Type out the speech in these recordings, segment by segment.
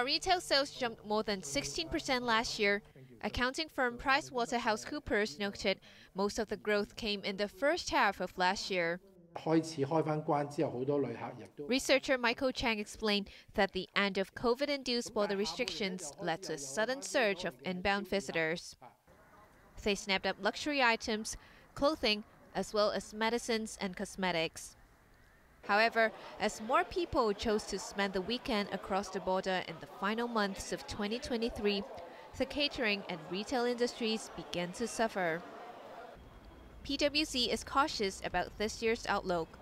While retail sales jumped more than 16% last year, accounting firm PricewaterhouseCoopers noted most of the growth came in the first half of last year. Researcher Michael Cheng explained that the end of COVID induced border restrictions led to a sudden surge of inbound visitors. They snapped up luxury items, clothing, as well as medicines and cosmetics. However, as more people chose to spend the weekend across the border in the final months of 2023, the catering and retail industries began to suffer. PwC is cautious about this year's outlook.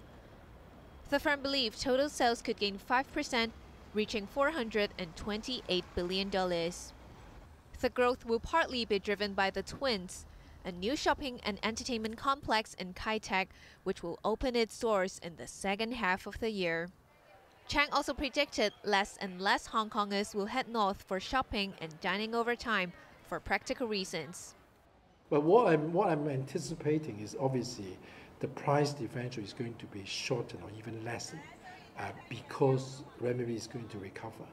The firm believes total sales could gain 5%, reaching $428 billion. The growth will partly be driven by the Twins, a new shopping and entertainment complex in Kai Tak, which will open its doors in the second half of the year. Cheng also predicted less and less Hong Kongers will head north for shopping and dining over time for practical reasons. But what I'm, what I'm anticipating is obviously the price differential is going to be shortened or even lessened uh, because renminbi is going to recover.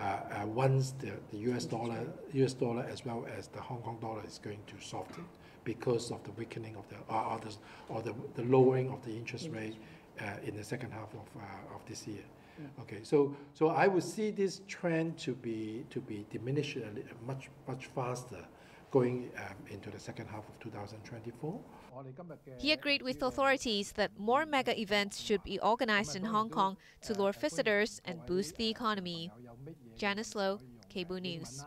Uh, uh, once the, the US dollar, US dollar as well as the Hong Kong dollar is going to soften because of the weakening of the or, or, the, or the, the lowering of the interest rate uh, in the second half of, uh, of this year. Okay, so so I would see this trend to be to be diminished much much faster going um, into the second half of 2024. He agreed with authorities that more mega events should be organized in Hong Kong to lure visitors and boost the economy. Janice Low, Cable News.